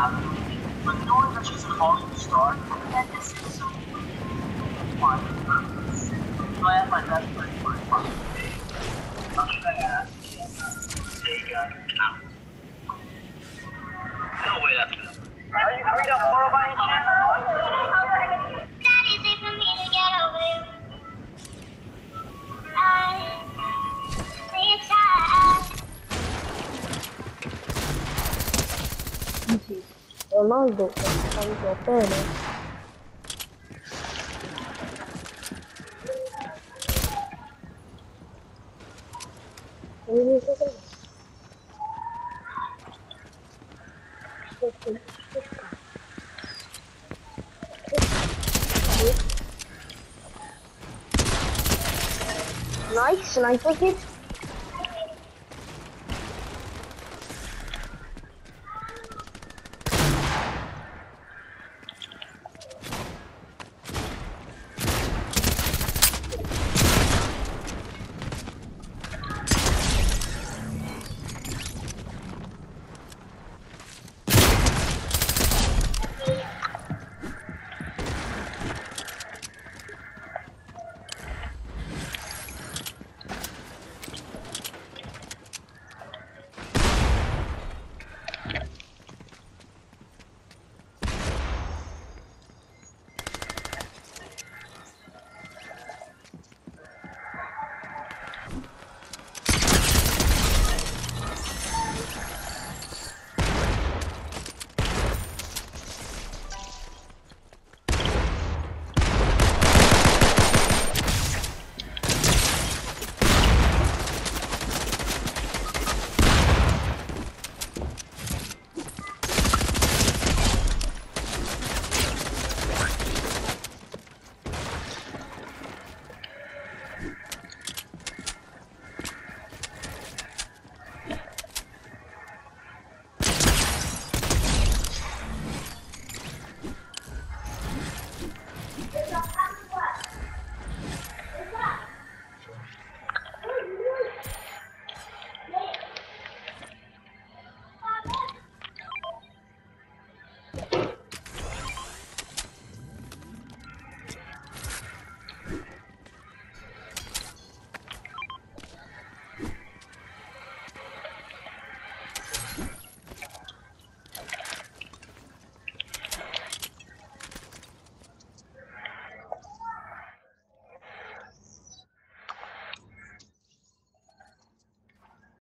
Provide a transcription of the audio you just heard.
Mas não ainda tinha esse Falling Star. Não é mais essa foi foi Ronaldo, tá me botando. Nice, sniper hit.